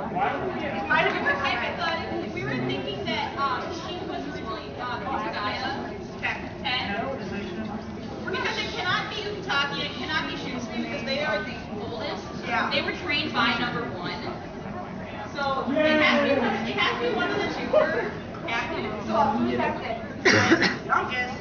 they um, uh, cannot be intimidating and cannot be shoes because they are the oldest. They were trained by number one. So it has to be, one- it has to be one of the two. Youngest.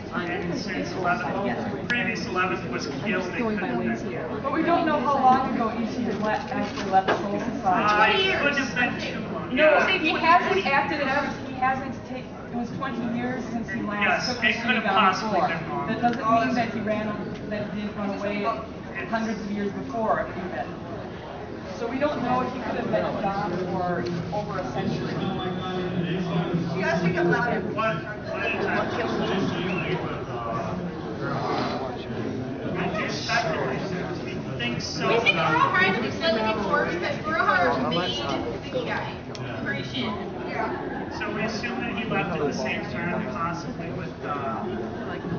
Since 11, previous 11 was killed, they couldn't have. But we don't know how long ago Ichi had le- actually left the Soul Society. It couldn't have been too long. No, Yeah. he hasn't acted ever, he hasn't taken, it was 20 years since he last Yes, took it the could have possibly before. been longer. That doesn't mean that he ran, that he didn't run away hundreds of years before even. So we don't know if he could have been gone for over a century. So. We think uh, Urahara is slightly before because Urahara made the guy. Version. So we assume that he left at the same time, possibly with uh, Yoruichi.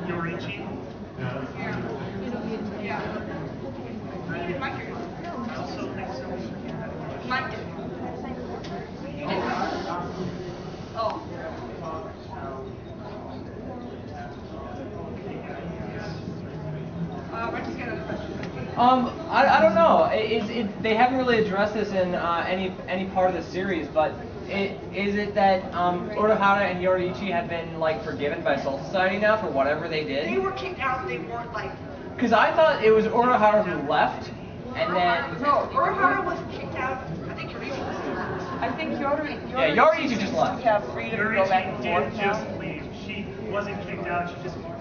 Um, I, I don't know. It, it, it, they haven't really addressed this in uh, any any part of the series, but it, is it that um, Urahara and Yoruichi have been like forgiven by Soul Society now for whatever they did? They were kicked out. They weren't like. Because I thought it was Urahara who left, and then No, Urahara was kicked out. I think Yoruichi was the. I think Yori, Yeah, Yoruichi just left. have freedom to go back and forth did just leave. She wasn't kicked out, she just moved.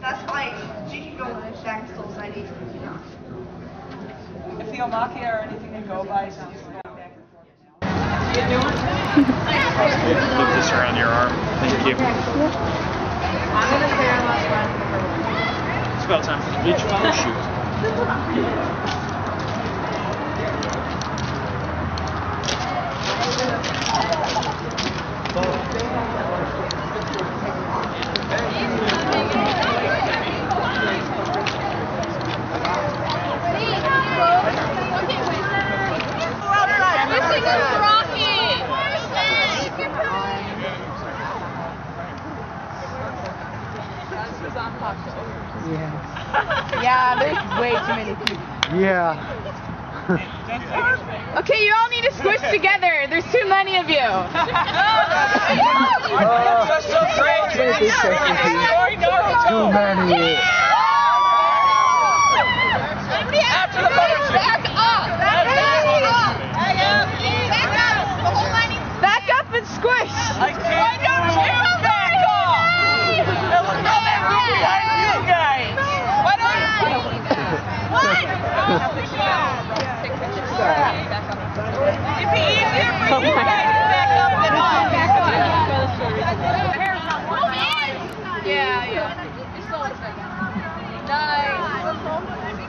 That's why she can go back to Soul Society. If the Omake are anything to go by, she's going back and forth. Put this around your arm. Thank you. I'm gonna say our last one. It's about time for the Bleach photo shoot. This is a rocket! Yeah, yeah, there's way too many people. Yeah. Okay, you all need to squish together. There's too many of you. Oh, oh, too many. It's. Nice.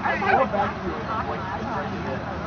I back to.